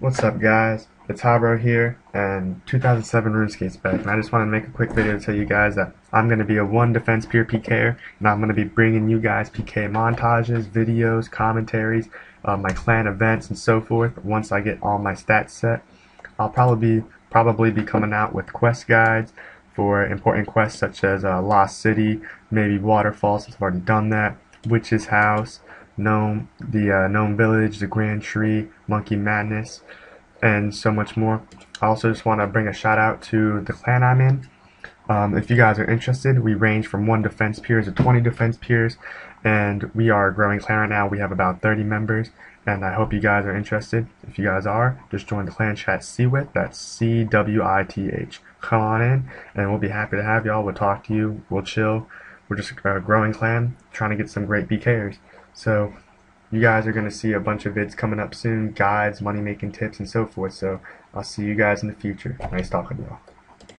What's up guys? It's Habro here and 2007 RuneScape's back and I just want to make a quick video to tell you guys that I'm going to be a one defense pure PKer and I'm going to be bringing you guys PK montages, videos, commentaries, uh, my clan events and so forth once I get all my stats set. I'll probably be, probably be coming out with quest guides for important quests such as uh, Lost City, maybe Waterfall since I've already done that, Witch's House, Gnome, the uh, Gnome Village, the Grand Tree, Monkey Madness, and so much more. I also just want to bring a shout out to the clan I'm in. Um, if you guys are interested, we range from 1 defense pures to 20 defense pures, and we are a growing clan right now. We have about 30 members, and I hope you guys are interested. If you guys are, just join the clan chat CWIT, that's C-W-I-T-H. Come on in, and we'll be happy to have y'all. We'll talk to you, we'll chill. We're just a growing clan, trying to get some great PKers. So you guys are going to see a bunch of vids coming up soon, guides, money making tips, and so forth. So I'll see you guys in the future. Nice talking to y'all.